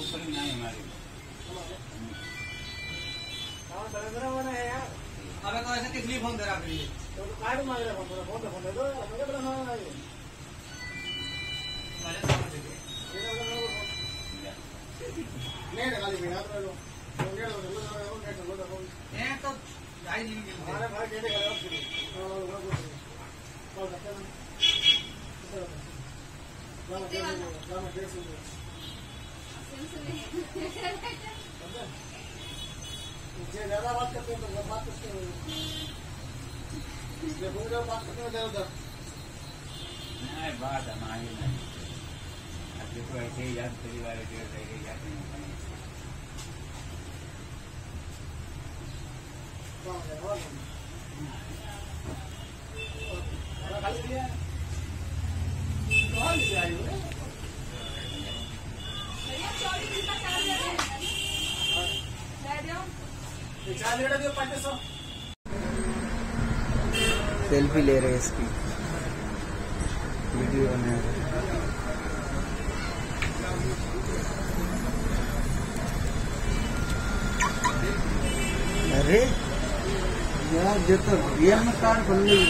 ऊपर भी नहीं हमारे अबे तो ऐसे किस लिए फ़ोन दे रहा फिर ये तो कार्ड मांग रहा फ़ोन फ़ोन फ़ोन दे दो हमें क्या बोला हाँ ये नेट खाली बिना तो लो नेट लो लो लो नेट लो लो नेट तो ढाई जीबी के हमारे भाई नेट का लॉक शुरू तो वो वो कॉल करते हैं चलो चलो चलो चलो ज़्यादा बात करते हैं तो बात करते हैं। ये बोल रहे बात करते हैं उधर। नहीं बात हमारी नहीं। अब देखो ऐसे ही याद परिवार याद नहीं कौन है? सेल्फी ले रहे हैं इसकी। वीडियो बना रहे अरे, यार जो तो रियल कार खोल ली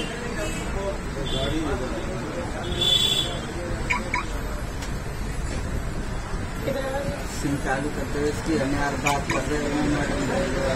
सिम चालू करते हुए इसकी हमें यार बात कर रहे हैं।